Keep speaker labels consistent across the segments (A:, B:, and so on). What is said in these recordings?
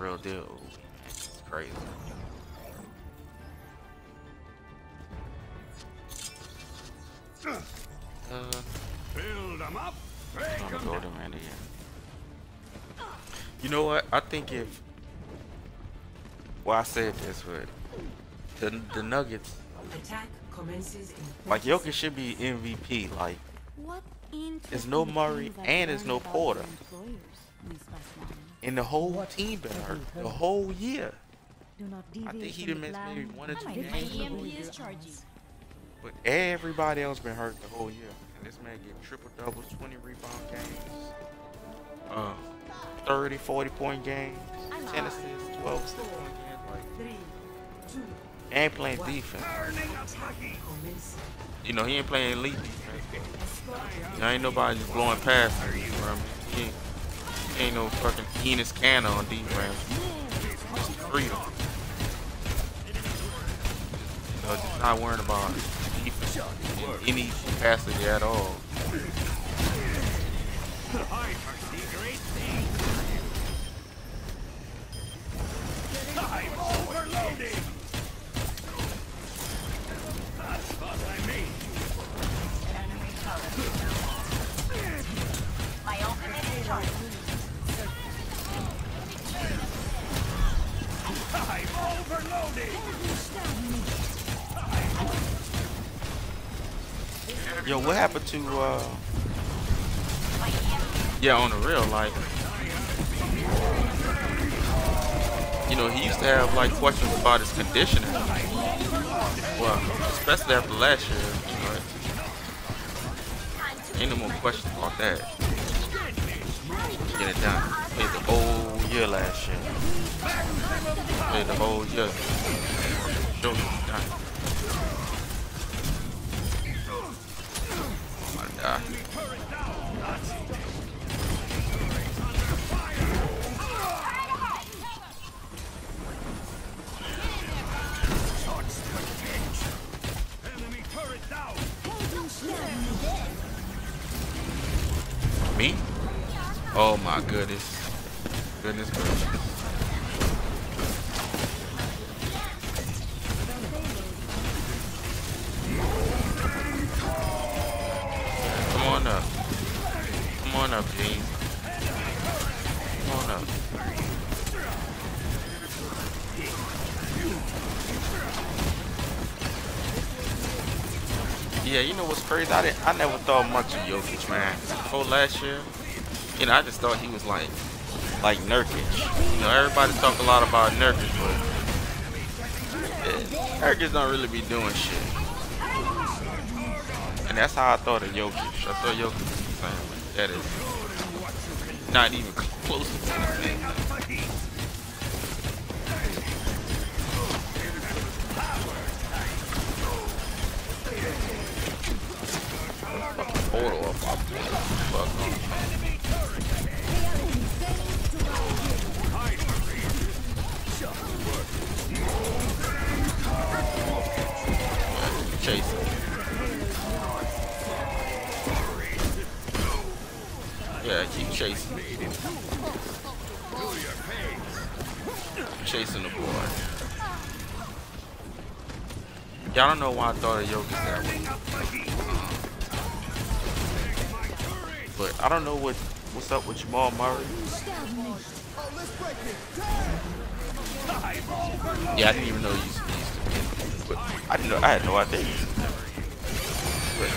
A: real deal. It's crazy. Uh,
B: Build them up.
A: I'm gonna go to man again. You know what? I think if well I said this, but the the Nuggets
C: Attack commences in
A: like Jokic should be MVP. Like
D: What
A: There's no Murray and it's no Porter. And the whole team been hurt the whole year. I think he done missed maybe one or two games.
D: EMP is charging.
A: But everybody else been hurt the whole year. And this man get triple doubles, 20 rebound games, uh, 30, 40 point games, 10 assists, 12 assist point games. Like,
C: three,
A: ain't playing defense. You know, he ain't playing elite defense. You know, ain't nobody just blowing past him. You know what I mean? Ain't, no fucking Enes Kanter on defense. Freedom. You know, just not worrying about defense in any capacity at all. Yo, what happened to uh Yeah, on the real, like You know, he used to have like questions about his conditioning. Well, especially after last year, you. Ain't no more questions about that. Get it done. Played the whole year last year. Played the whole year. Show me it's Me? Oh my. Goodness crazy? I didn't. I never thought much of Jokic, man. Before last year, you know, I just thought he was like, like Nurkic. You know, everybody talk a lot about Nurkic, but yeah, Nurkic don't really be doing shit. And that's how I thought of Jokic. I thought Jokic was the same. That is not even close to the same. Portal up on. Chasing. Yeah, keep chasing. Chasing the boy. Y'all don't know why I thought of Jokic that way. But I don't know what what's up with Jamal Murray. Yeah, I didn't even know he used, to be. But I didn't know. I had no idea. But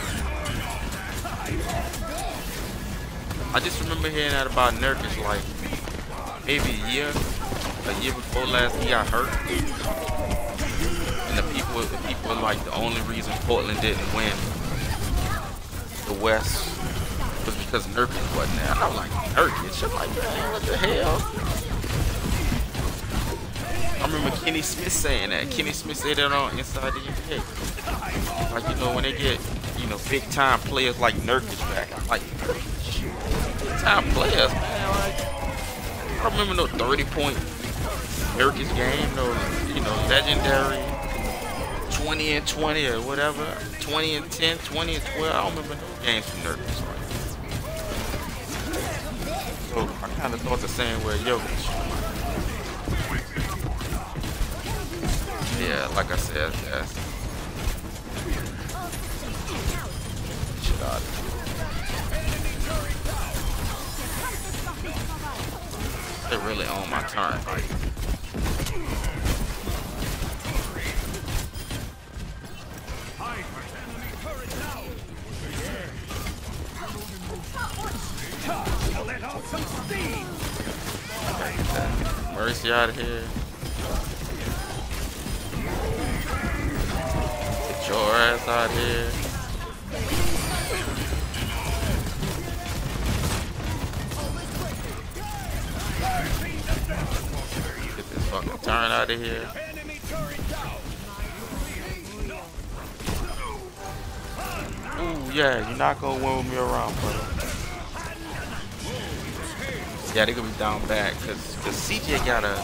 A: I just remember hearing that about Nurkic like maybe a year, a year before last he got hurt, and the people, the people were like the only reason Portland didn't win the West because Nurkic wasn't there. And I'm like, Nurkic? I'm like, man, what the hell? I remember Kenny Smith saying that. Kenny Smith said that on Inside the NBA. Like, you know, when they get, you know, big time players like Nurkic back, I'm like? Big time players, man. Like, I don't remember no 30 point Nurkic game, no, you know, legendary 20 and 20 or whatever. 20 and 10, 20 and 12. I don't remember no games from Nurkic. Kind of thought the same way Jokic. Yeah, like I said, yes. Shit out of here. They're really on my turn. Like,
B: Let some steam.
A: Mercy out of here. Get your ass out of here. Get this fucking turn out of here. Ooh, yeah, you're not gonna win me around, brother. Yeah, they're gonna be down bad because CJ got a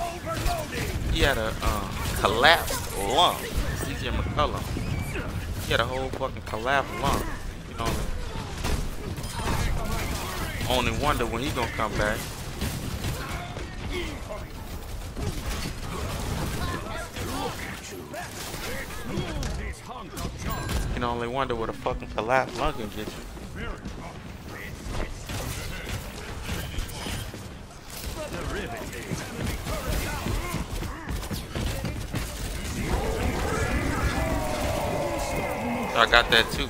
A: he had a um, collapsed lung. CJ McCollum. He had a whole fucking collapsed lung. You know. Only wonder when he gonna come back. You can only wonder what a fucking collapsed lung can get you. I got that too.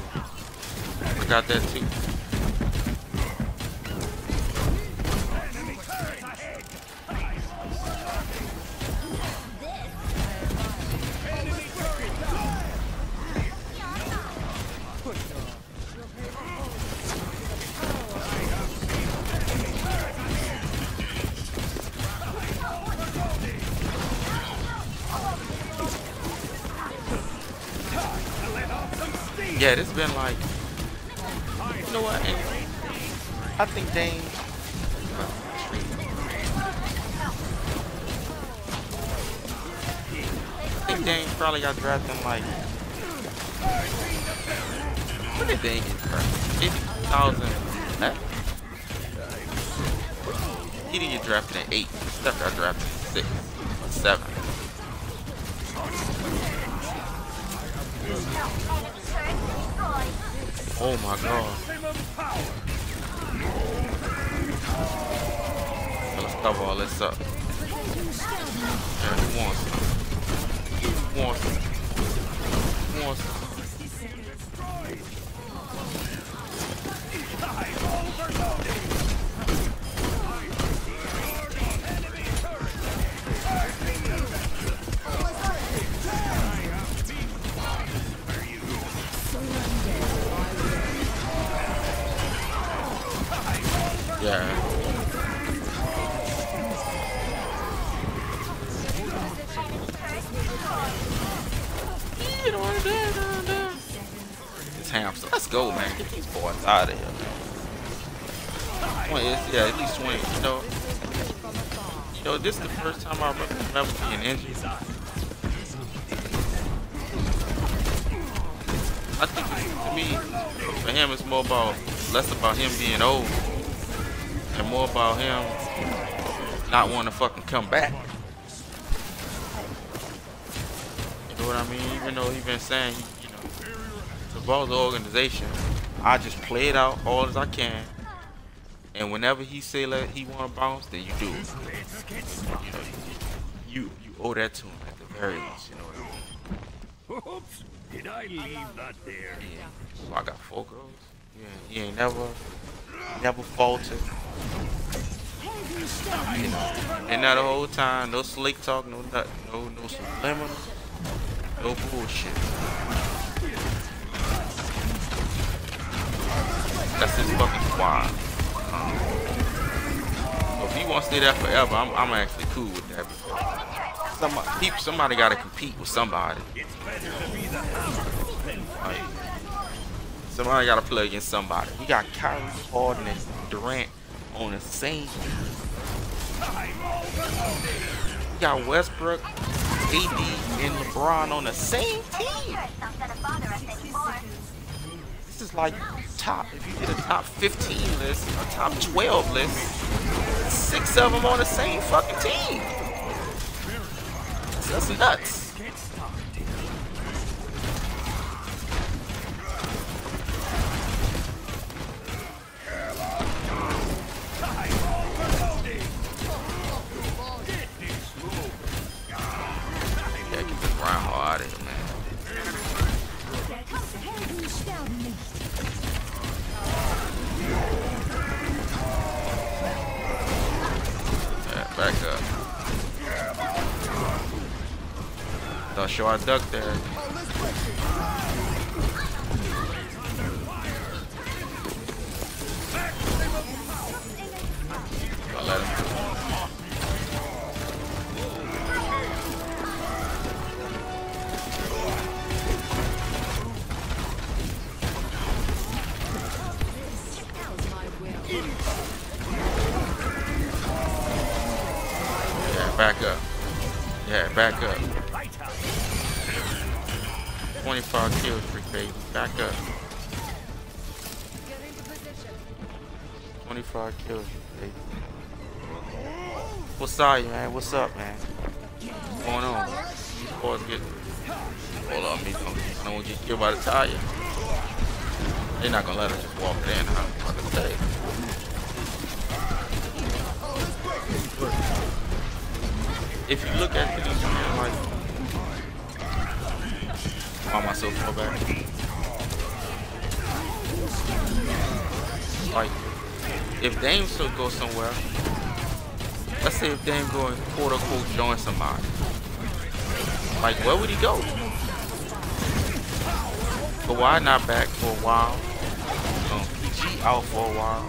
A: I got that too. Yeah, this been like, you know what? I think Dame. I think Dame probably got drafted in like. When did Dame get drafted? 50,000. He didn't get drafted in 8. Steph got drafted in 6 or 7. Oh my god. Let's cover all this up. Yeah, who wants some? Who wants some? Who wants some? Out of here, man. 20, yeah, at least 20. You know, you know, this is the first time I remember, being injured. I think to me, for him, it's more about less about him being old and more about him not wanting to fucking come back. You know what I mean? Even though he been saying, you know, the ball's the organization, I just play it out all as I can. And whenever he say let he want to bounce, then you do it. You know, you you owe that to him at the very least. You know what I mean?
B: Oops. Did I leave that there?
A: Yeah. So I got four girls. Yeah, he ain't never, never faltered. You know, and now the whole time, no slick talk, no nothing, no no subliminal, no bullshit. That's his fucking squad. Um, so if he wants to stay there forever, I'm, I'm actually cool with that. Somebody, somebody got to compete with somebody. Like, somebody got to play against somebody. We got Kyrie, Harden, and Durant on the same. We got Westbrook, AD, and LeBron on the same team. This is like top. If you did a top 15 list, a top 12 list, six of them on the same fucking team. That's nuts. Thought sure I ducked there. Back up. Yeah, back up. 25 kills, baby. Back up.
D: Get into position.
A: 25 kills, baby. What's up, man? What's up, man? What's going on? These boys get. Hold on, me. I don't want to get killed by the tire. They're not gonna let us just walk in, huh? Say. If you look at man, like. So back? Like, if Dame still goes somewhere, let's say if Dame go and quote unquote join somebody, like where would he go? But why not back for a while? Um, PG out for a while.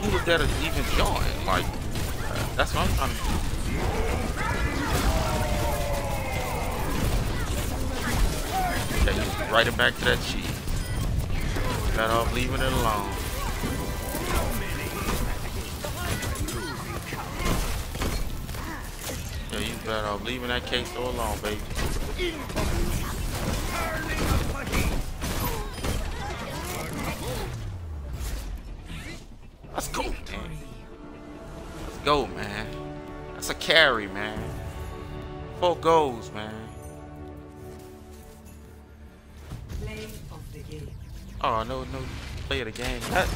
A: Who was to even join? Like, uh, that's what I'm trying to Right it back to that cheese. Got off leaving it alone. Yeah, you better off leaving that case so alone, baby. Let's go, man. Let's go, man. That's a carry, man. Four goals, man. Oh, no, no play of the game. That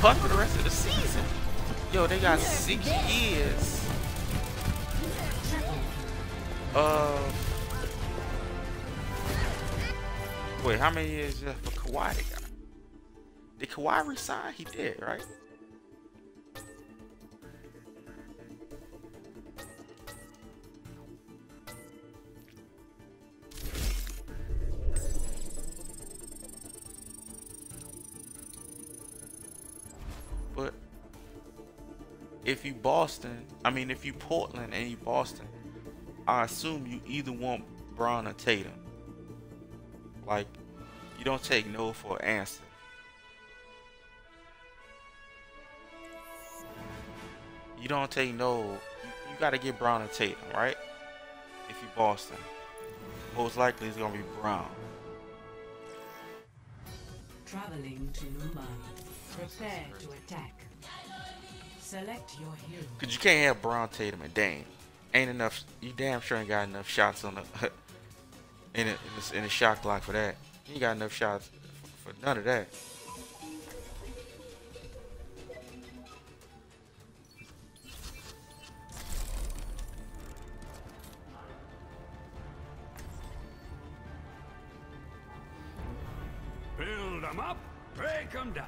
A: fun for the rest of the season. Yo, they got six years. Uh, wait, how many years left for Kawhi? They got? Did Kawhi resign? He did, right? Boston, I mean, if you Portland and you Boston, I assume you either want Brown or Tatum. Like, you don't take no for an answer. You don't take no. You, you got to get Brown or Tatum, right? If you Boston, most likely it's gonna be Brown.
C: Traveling to Mumbai. Prepare to attack. Select your hero.
A: Cause you can't have Brown, Tatum, and Dame. Ain't enough. You damn sure ain't got enough shots on the in a, in the, in the shot clock for that. You ain't got enough shots for, for none of that.
B: Build them up, break them down.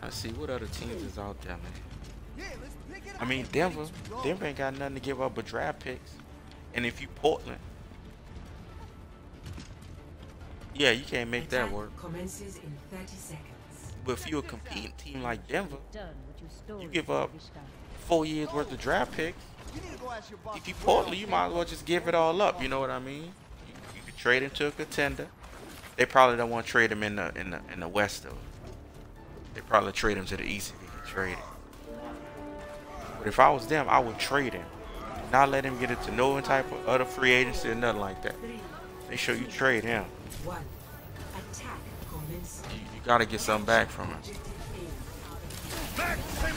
A: I see what other teams is out there, man. I mean, Denver. Denver ain't got nothing to give up but draft picks. And if you Portland, yeah, you can't make that work.
C: Commences in 30 seconds.
A: But if you're a competing team like Denver,
D: you
A: give up four years worth of draft picks. If you Portland, you might as well just give it all up. You know what I mean? You, you could trade him to a contender. They probably don't want to trade him in the in the in the West though. They probably trade him to the East if he can trade him. But if I was them, I would trade him. Not let him get into no type of other free agency or nothing like that. Make sure you trade him. You, you gotta get something back from him.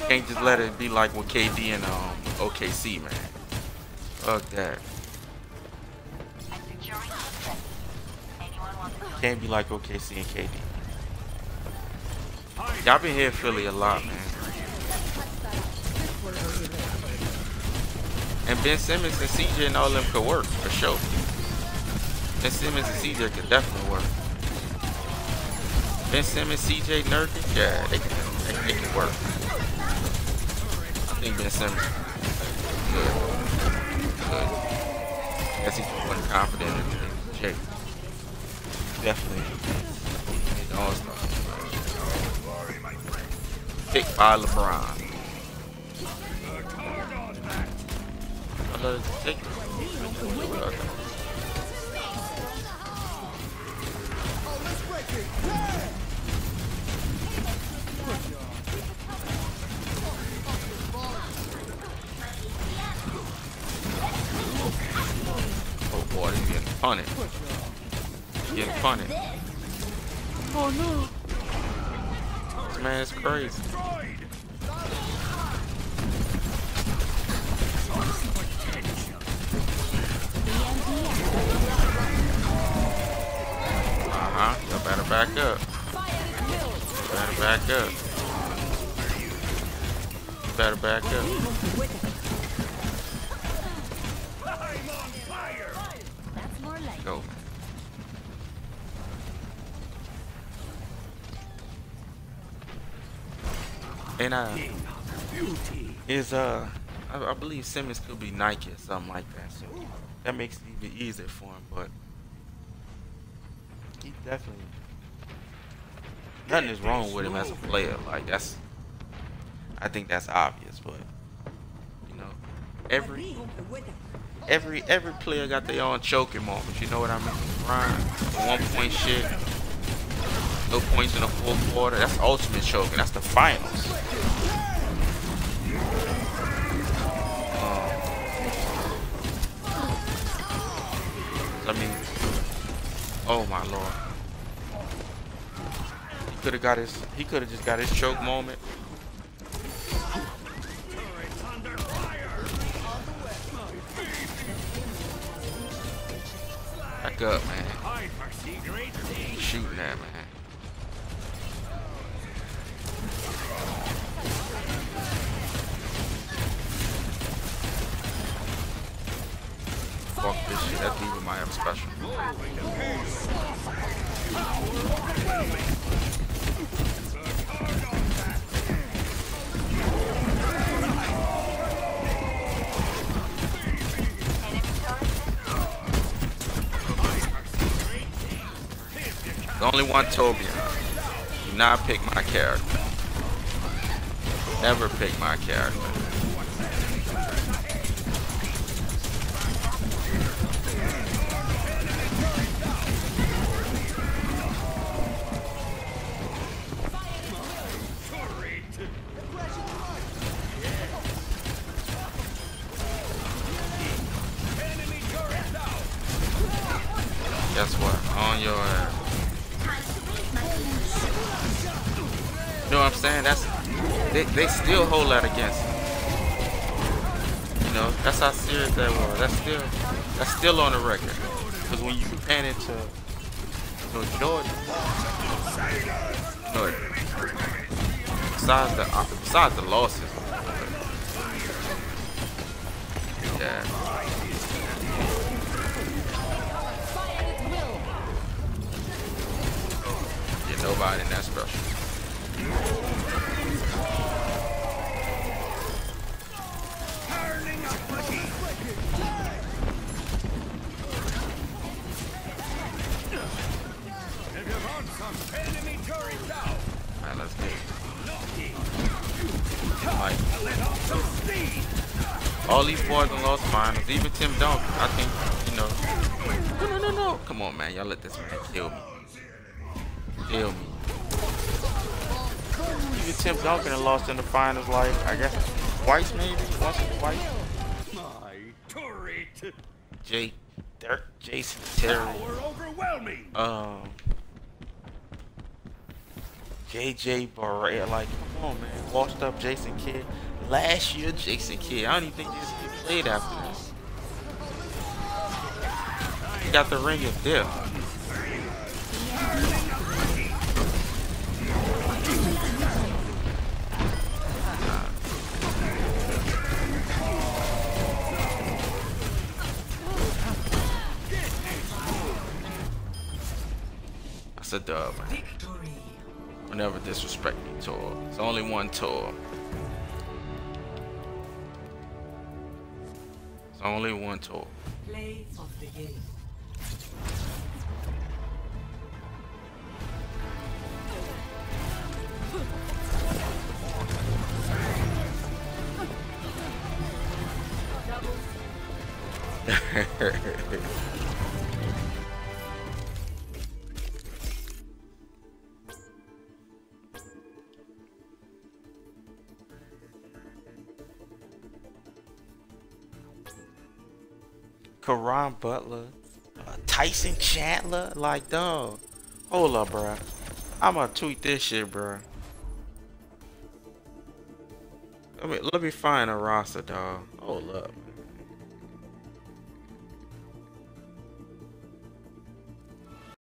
A: Can't just let it be like with KD and um OKC, man. Fuck that. Can't be like OKC and KD. Y'all been here Philly a lot, man. And Ben Simmons and CJ and all them could work for sure. Ben Simmons and CJ could definitely work. Ben Simmons, CJ Nurkic, yeah, they can, they, they can work. I think Ben Simmons good. Good. Guess he just wasn't confident in, Jake. Definitely. He's all-star. Picked by LeBron. Oh boy, he's getting punted. Getting punted. Oh no. This man is crazy. Better back up. Better back up. Better back up. Go. And uh, is uh, I, I believe Simmons could be Nike or something like that. So that makes it even easier for him. But he definitely nothing is wrong with him as a player. Like that's, I think that's obvious. But you know, every every every player got their own choking moments. You know what I mean? Ryan, one point shit, no points in the fourth quarter. That's ultimate choking. That's the finals. Um, I mean, oh my lord. Could have got his. He could have just got his choke moment. Back up, man. Shooting that, man. Fuck this shit. That diva might have special. Only one me, do not pick my character. Never pick my character. You know what I'm saying? That's they, they still hold that against him. You know, that's how serious that was. That's still that's still on the record. Because when you compare it to you know, Jordan, you know, besides the uh, besides the losses, yeah. Yeah, nobody in that special. All these boys in lost finals, even Tim Duncan, I think, you know. No, no, no, no. Come on, man. Y'all let this man kill me. Kill me. Even Tim Duncan had lost in the finals, like, I guess, twice maybe? Once or twice?
B: My turret.
A: Jay, Dirk, Jason Terry,
B: Power overwhelming.
A: um, JJ Barea, like, come on, man. Washed up Jason Kidd. Last year, Jason Kidd. I don't even think Jason Kidd played after this. He got the ring of death. That's a dub, man.
C: Victory.
A: Whenever disrespect me, tour. It's only one tour. It's only one tour.
C: Play of the game.
A: Caron Butler, uh, Tyson Chandler, like dog. Hold up, bro. I'ma tweet this shit, bro. Let me let me find a roster, dog. Hold up.